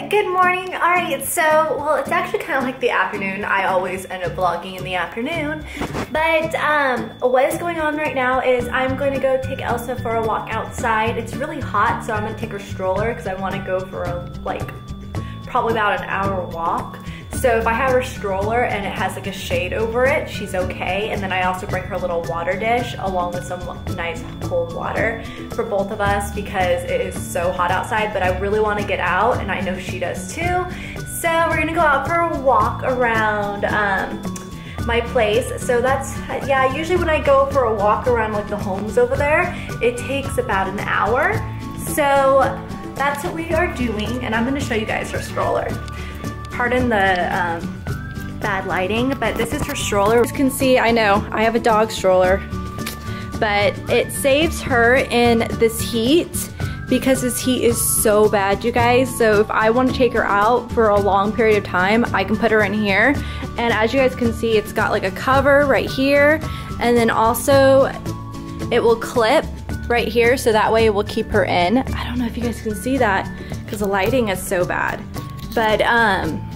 good morning. All right, so, well, it's actually kind of like the afternoon. I always end up vlogging in the afternoon. But um, what is going on right now is I'm going to go take Elsa for a walk outside. It's really hot, so I'm gonna take her stroller because I wanna go for a, like, probably about an hour walk. So if I have her stroller and it has like a shade over it, she's okay. And then I also bring her a little water dish along with some nice cold water for both of us because it is so hot outside, but I really wanna get out and I know she does too. So we're gonna go out for a walk around um, my place. So that's, yeah, usually when I go for a walk around like the homes over there, it takes about an hour. So that's what we are doing and I'm gonna show you guys her stroller pardon the um, bad lighting, but this is her stroller. As you can see, I know, I have a dog stroller, but it saves her in this heat because this heat is so bad, you guys. So if I want to take her out for a long period of time, I can put her in here. And as you guys can see, it's got like a cover right here. And then also it will clip right here so that way it will keep her in. I don't know if you guys can see that because the lighting is so bad. But um,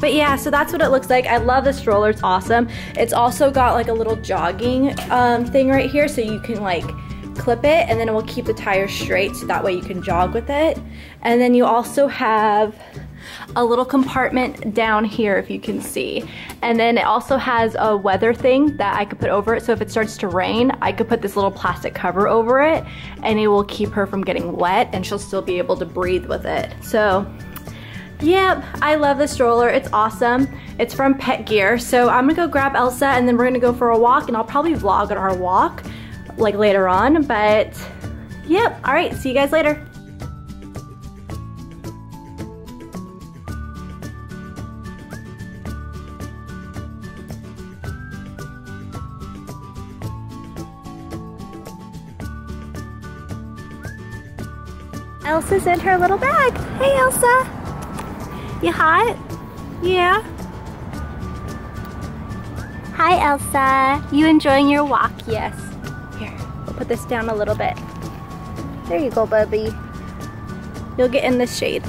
but yeah, so that's what it looks like. I love the stroller, it's awesome. It's also got like a little jogging um, thing right here so you can like clip it and then it will keep the tires straight so that way you can jog with it. And then you also have a little compartment down here if you can see. And then it also has a weather thing that I could put over it. So if it starts to rain, I could put this little plastic cover over it and it will keep her from getting wet and she'll still be able to breathe with it. So Yep, I love the stroller. It's awesome. It's from Pet Gear. So I'm gonna go grab Elsa and then we're gonna go for a walk and I'll probably vlog on our walk like later on, but yep. All right, see you guys later. Elsa's in her little bag. Hey, Elsa. You hot? Yeah. Hi, Elsa. You enjoying your walk? Yes. Here, we'll put this down a little bit. There you go, Bubby. You'll get in the shade.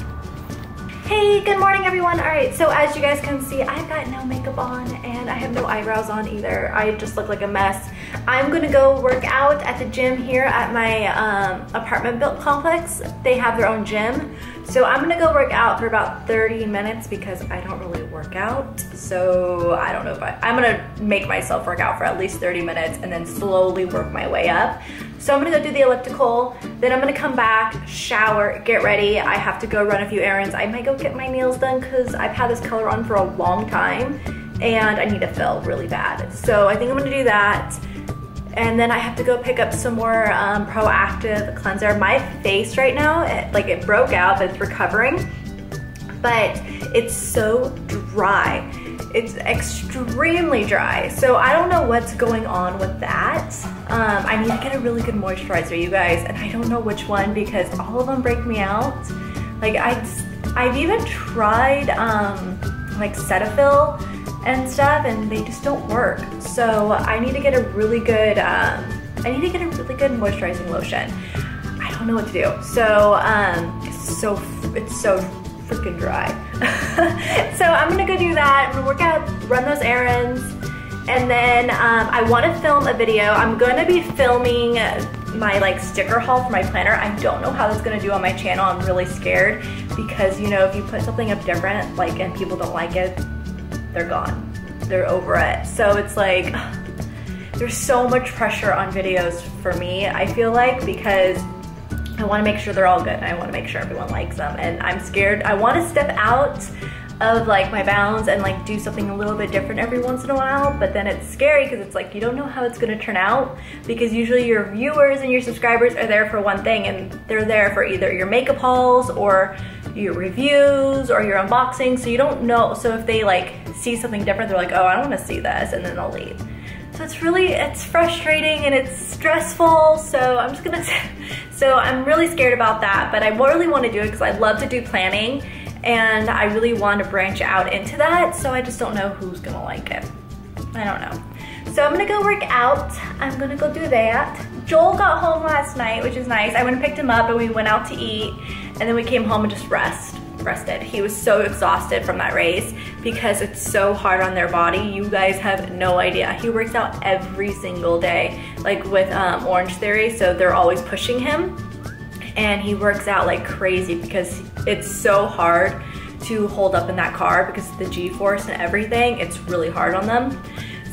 Hey, good morning everyone. All right, so as you guys can see, I've got no makeup on and I have no eyebrows on either. I just look like a mess. I'm gonna go work out at the gym here at my um, apartment built complex. They have their own gym. So I'm gonna go work out for about 30 minutes because I don't really work out. So I don't know if I, I'm gonna make myself work out for at least 30 minutes and then slowly work my way up. So I'm gonna go do the elliptical, then I'm gonna come back, shower, get ready. I have to go run a few errands. I might go get my nails done because I've had this color on for a long time and I need to fill really bad. So I think I'm gonna do that. And then I have to go pick up some more um, Proactiv cleanser. My face right now, it, like it broke out, but it's recovering. But it's so dry. It's extremely dry. So I don't know what's going on with that. Um, I need to get a really good moisturizer, you guys, and I don't know which one because all of them break me out. Like I, I've even tried um, like Cetaphil and stuff and they just don't work. So I need to get a really good, um, I need to get a really good moisturizing lotion. I don't know what to do. So um, it's so, it's so freaking dry. so I'm gonna go do that. I'm gonna work out, run those errands, and then um, I wanna film a video. I'm gonna be filming my like sticker haul for my planner. I don't know how that's gonna do on my channel. I'm really scared because you know, if you put something up different like and people don't like it, they're gone. They're over it. So it's like, there's so much pressure on videos for me, I feel like, because I wanna make sure they're all good. I wanna make sure everyone likes them. And I'm scared, I wanna step out of like my bounds and like do something a little bit different every once in a while, but then it's scary because it's like you don't know how it's gonna turn out because usually your viewers and your subscribers are there for one thing and they're there for either your makeup hauls or your reviews or your unboxing, so you don't know. So if they like see something different, they're like, oh, I don't wanna see this, and then they'll leave. So it's really, it's frustrating and it's stressful. So I'm just gonna, so I'm really scared about that, but I really wanna do it because I love to do planning and I really want to branch out into that. So I just don't know who's gonna like it. I don't know. So I'm gonna go work out. I'm gonna go do that. Joel got home last night, which is nice. I went and picked him up and we went out to eat and then we came home and just rest rested. He was so exhausted from that race because it's so hard on their body. You guys have no idea. He works out every single day, like with um, Orange Theory, so they're always pushing him. And he works out like crazy because it's so hard to hold up in that car because the G-force and everything. It's really hard on them.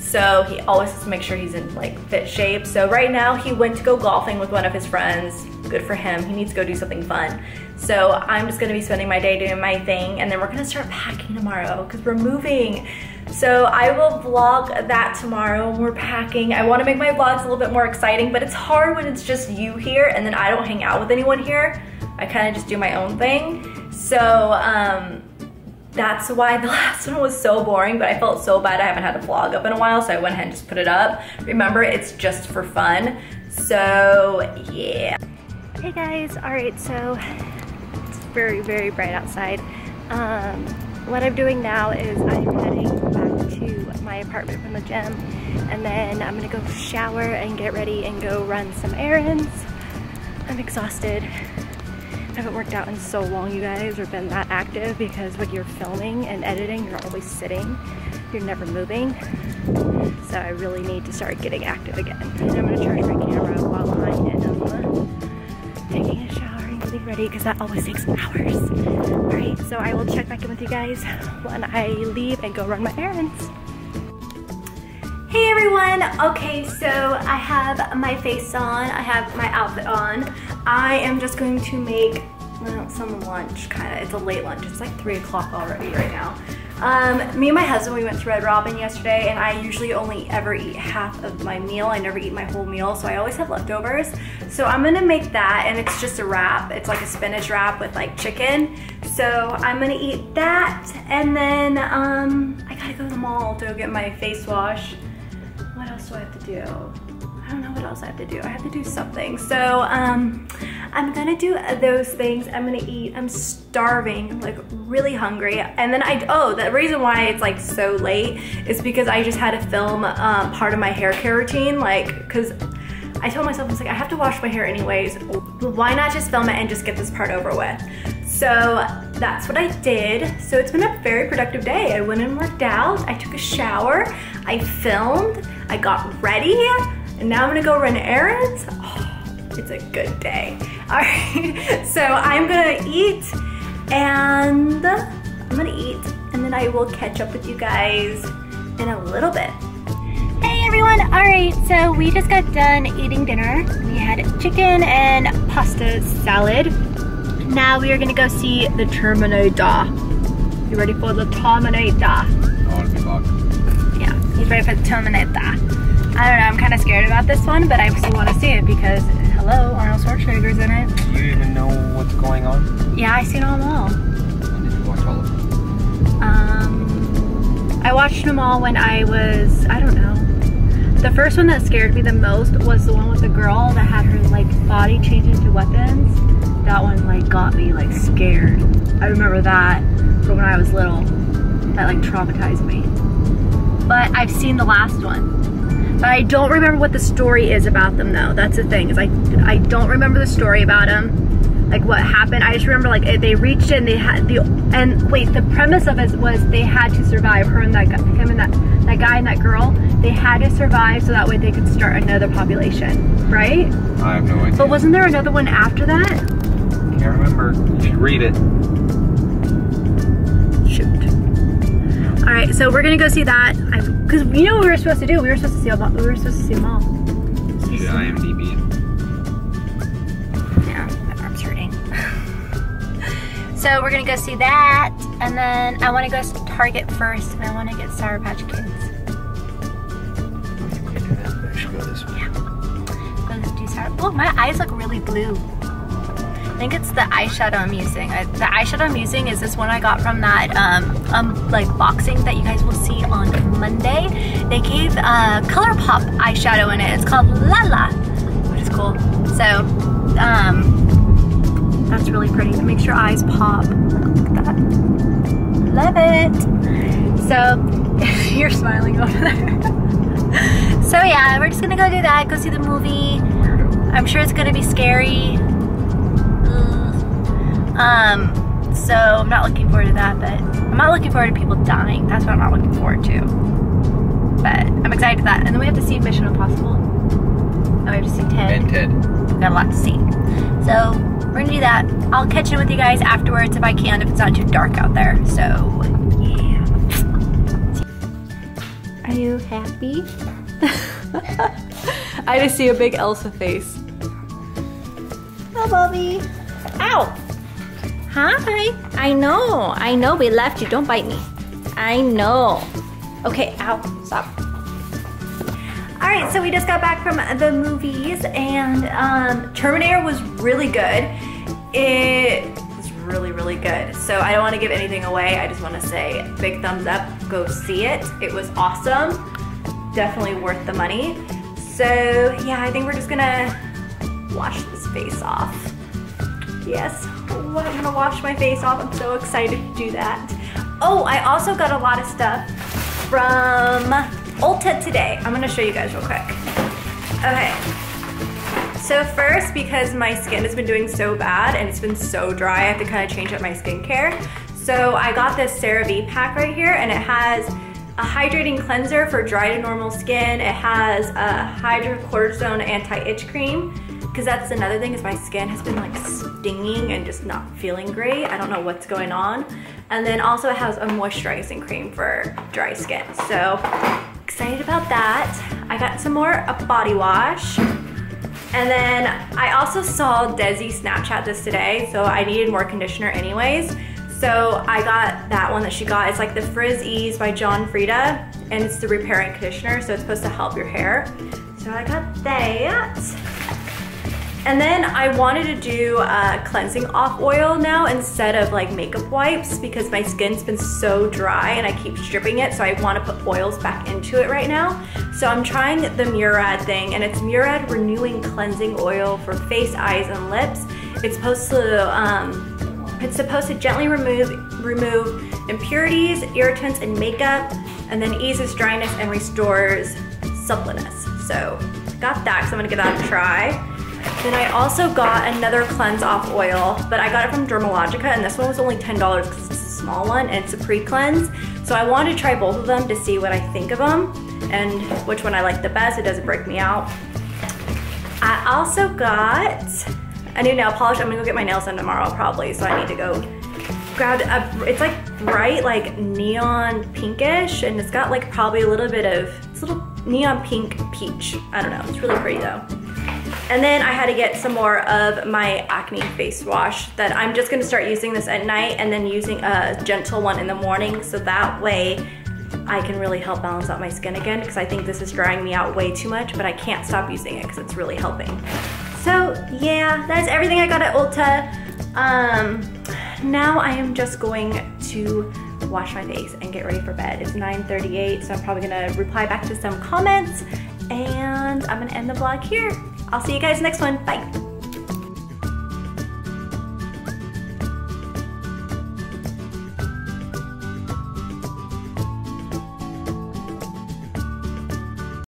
So he always has to make sure he's in like fit shape. So right now he went to go golfing with one of his friends. Good for him. He needs to go do something fun. So I'm just gonna be spending my day doing my thing and then we're gonna start packing tomorrow because we're moving. So I will vlog that tomorrow when we're packing. I wanna make my vlogs a little bit more exciting, but it's hard when it's just you here and then I don't hang out with anyone here. I kind of just do my own thing. So um, that's why the last one was so boring, but I felt so bad I haven't had a vlog up in a while, so I went ahead and just put it up. Remember, it's just for fun. So yeah. Hey guys, all right, so it's very, very bright outside. Um, what I'm doing now is I'm heading back to my apartment from the gym and then I'm gonna go shower and get ready and go run some errands. I'm exhausted. I haven't worked out in so long, you guys, or been that active because when you're filming and editing, you're always sitting. You're never moving. So I really need to start getting active again. And I'm gonna charge my camera ready because that always takes hours. All right, so I will check back in with you guys when I leave and go run my errands. Hey everyone! Okay, so I have my face on, I have my outfit on. I am just going to make well, some lunch, kind of. It's a late lunch. It's like 3 o'clock already right now. Um, me and my husband, we went to Red Robin yesterday and I usually only ever eat half of my meal. I never eat my whole meal, so I always have leftovers. So I'm gonna make that and it's just a wrap. It's like a spinach wrap with like chicken. So I'm gonna eat that and then um, I gotta go to the mall to go get my face wash what else do I have to do? What else I have to do. I have to do something. So um, I'm gonna do those things. I'm gonna eat. I'm starving, like really hungry. And then I, oh, the reason why it's like so late is because I just had to film um, part of my hair care routine. Like, cause I told myself, I was like, I have to wash my hair anyways. Why not just film it and just get this part over with? So that's what I did. So it's been a very productive day. I went and worked out, I took a shower, I filmed, I got ready, and now I'm gonna go run errands. Oh, it's a good day. All right, so I'm gonna eat and I'm gonna eat and then I will catch up with you guys in a little bit. Hey everyone, all right, so we just got done eating dinner. We had chicken and pasta salad. Now we are gonna go see the Terminator. You ready for the Terminator? I want to be back. Yeah, he's ready for the Terminator. I don't know, I'm kind of scared about this one, but I still want to see it because, hello, Arnold Schwarzenegger's in it. Do you even know what's going on? Yeah, I've seen them all. When did you watch all of them? Um, I watched them all when I was, I don't know. The first one that scared me the most was the one with the girl that had her like body change into weapons. That one like got me like scared. I remember that from when I was little. That like traumatized me. But I've seen the last one. I don't remember what the story is about them though. That's the thing is I I don't remember the story about them like what happened. I just remember like they reached it and they had the and wait the premise of it was they had to survive her and that guy, him and that that guy and that girl. They had to survive so that way they could start another population, right? I have no idea. But wasn't there another one after that? Can't remember. You should read it. Shoot. All right, so we're gonna go see that because you know what we were supposed to do. We were supposed to see a we were supposed to see them all. See the IMDb. Yeah, my arm's hurting. so we're gonna go see that, and then I want to go to Target first, and I want to get Sour Patch Kids. I should go this way. Go do Sour. Oh, my eyes look really blue. I think it's the eyeshadow I'm using. I, the eyeshadow I'm using is this one I got from that um, um like boxing that you guys will see on Monday. They gave uh, ColourPop eyeshadow in it. It's called Lala, which is cool. So, um, that's really pretty. It makes your eyes pop. Love it. So, you're smiling over there. so yeah, we're just gonna go do that, go see the movie. I'm sure it's gonna be scary. Ugh. Um, So I'm not looking forward to that, but I'm not looking forward to people dying. That's what I'm not looking forward to. But I'm excited for that. And then we have to see Mission Impossible. Oh, we have to see Ted. And Ted. We've got a lot to see. So we're gonna do that. I'll catch in with you guys afterwards if I can, if it's not too dark out there. So yeah. Are you happy? I just see a big Elsa face. Oh, Bobby. Ow. Hi. I know. I know we left you. Don't bite me. I know. Okay, ow. Stop. All right, so we just got back from the movies and um, Terminator was really good. It was really, really good. So I don't want to give anything away. I just want to say big thumbs up. Go see it. It was awesome. Definitely worth the money. So yeah, I think we're just gonna wash this face off. Yes, I'm gonna wash my face off. I'm so excited to do that. Oh, I also got a lot of stuff from Ulta today. I'm gonna show you guys real quick. Okay. So first, because my skin has been doing so bad and it's been so dry, I have to kind of change up my skincare. So I got this CeraVe pack right here and it has a hydrating cleanser for dry to normal skin. It has a hydrocortisone anti-itch cream because that's another thing is my skin has been like stinging and just not feeling great. I don't know what's going on. And then also it has a moisturizing cream for dry skin. So excited about that. I got some more a body wash. And then I also saw Desi Snapchat this today, so I needed more conditioner anyways. So I got that one that she got. It's like the Frizz Ease by John Frieda, and it's the repairing conditioner, so it's supposed to help your hair. So I got that. And then I wanted to do a cleansing off oil now instead of like makeup wipes because my skin's been so dry and I keep stripping it so I want to put oils back into it right now. So I'm trying the Murad thing and it's Murad Renewing Cleansing Oil for face, eyes, and lips. It's supposed to um, it's supposed to gently remove remove impurities, irritants, and makeup, and then eases dryness and restores suppleness. So got that, so I'm gonna give that a try. Then I also got another cleanse off oil, but I got it from Dermalogica and this one was only $10 because it's a small one and it's a pre-cleanse. So I wanted to try both of them to see what I think of them and which one I like the best. It doesn't break me out. I also got a new nail polish. I'm gonna go get my nails done tomorrow probably, so I need to go grab a, it's like bright, like neon pinkish, and it's got like probably a little bit of, it's a little neon pink peach. I don't know, it's really pretty though. And then I had to get some more of my acne face wash that I'm just gonna start using this at night and then using a gentle one in the morning so that way I can really help balance out my skin again because I think this is drying me out way too much, but I can't stop using it because it's really helping. So yeah, that's everything I got at Ulta. Um, now I am just going to wash my face and get ready for bed. It's 9.38, so I'm probably gonna reply back to some comments and I'm gonna end the vlog here. I'll see you guys next one. Bye.